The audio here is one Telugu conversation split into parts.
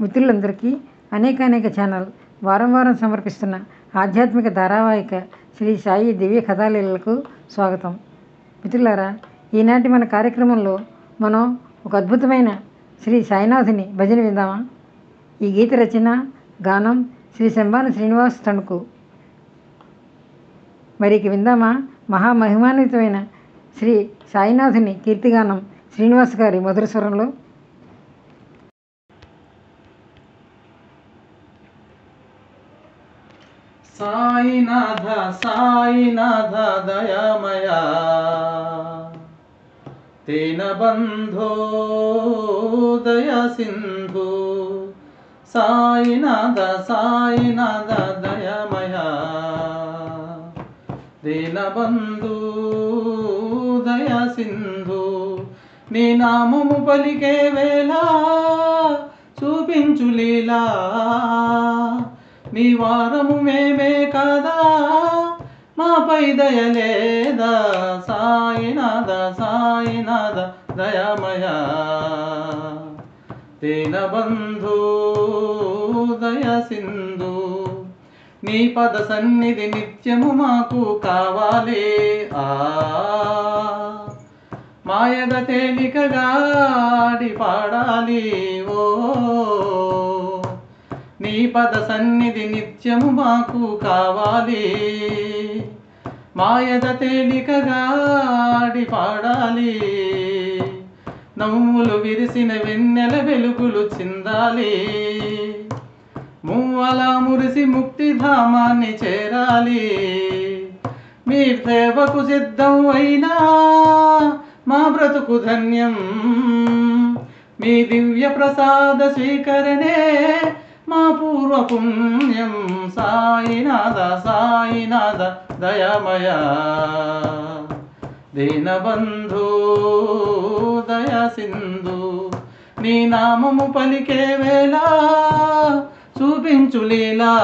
మిత్రులందరికీ అనేక అనేక ఛానల్ వారం వారం సమర్పిస్తున్న ఆధ్యాత్మిక ధారావాహిక శ్రీ సాయి దివ్య కథాలీలకు స్వాగతం. మిత్రులారా ఈనాటి మన కార్యక్రమంలో మనం ఒక అద్భుతమైన శ్రీ సాయినాథుని భజన విందామా? ఈ గీత రచన గానం శ్రీ శంబాన శ్రీనివాస్ తణుకు. మరి విందామా? మహామహిమాన్వితమైన శ్రీ సాయినాథుని కీర్తిగానం శ్రీనివాస్ గారి మధుర స్వరంలో. సాయినాథ సాయినాథ దయామయ. తేన బంధో దయ సింధు. సాయినాథ సాయినాథ దయామయ. దీన బంధు దయ సింధు. నీ నామము పలికే వేళ చూపించు లీలా. నీ వారము మేమే కదా. మాపై దయలేదా సాయినాథ సాయినాథ దయామయ. దీన బంధు దయ సింధు. నీ పద సన్నిధి నిత్యము మాకు కావాలి. ఆ. మాయద తేలికగాడి పాడాలి. ఓ. నీ పద సన్నిధి నిత్యము మాకు కావాలి. మాయద తేలికగాడి పాడాలి. నవ్వులు విరిసిన వెన్నెల వెలుగులు చిందాలి. మువ్వల మురిసి ముక్తిధామాన్ని చేరాలి. మీ సేవకు సిద్ధం అయినా మా బ్రతుకు ధన్యం. మీ దివ్య ప్రసాద స్వీకరణే మా పూర్వ పుణ్యం సాయినాథ సాయినాథ దయమయ. దీనబంధు దయ సింధు నీ నామము పలికే వేళ చూపించు లీలా.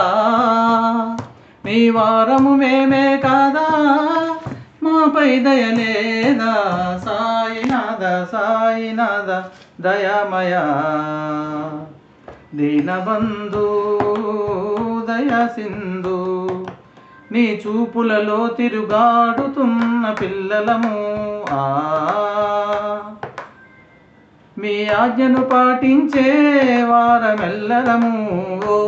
నీ వారము మేమే కాదా మాపై దయలేదా సాయినాథ సాయినాథ దయమయా. దీనబంధు దయా సింధు నీ చూపులలో తిరుగాడుతున్న పిల్లలము ఆ. మీ ఆజ్ఞను పాటించే వారమెల్లరము ఓ.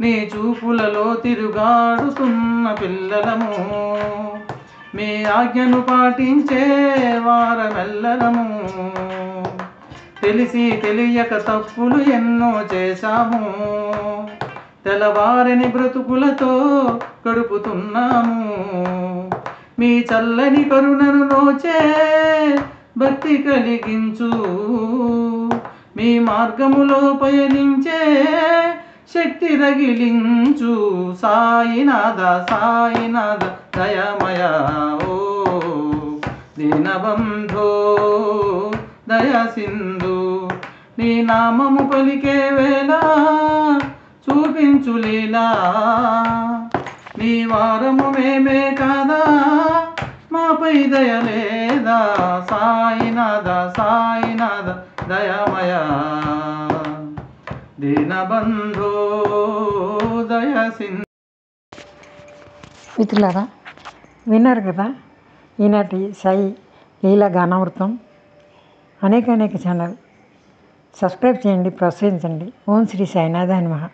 నీ చూపులలో తిరుగాడుతున్న పిల్లలము మీ ఆజ్ఞను పాటించే వారమెల్లరము తెలిసి తెలియక తప్పులు ఎన్నో చేశాము. తెల్లవారిని బ్రతుకులతో గడుపుతున్నాము. మీ చల్లని కరుణను నోచే భక్తి కలిగించు. మీ మార్గములో పయనించే శక్తి రగిలించు. సాయినాథ సాయినాథ దయమయ ఓ దీనబంధో. దయా సింధు నీ నామము పలికే వేళ చూపించులేలా నీ వారము మేమే కాదా? మాపై దయలేదా సాయినాథ సాయినాథ దయామయ. దీనబంధో దయ సింధు మిత్రులారా విన్నారు కదా? ఈనాటి సాయి లీల గానామృతం. అనేక అనేక ఛానల్ సబ్స్క్రైబ్ చేయండి ప్రోత్సహించండి. ఓం శ్రీ సాయినాథాని మహా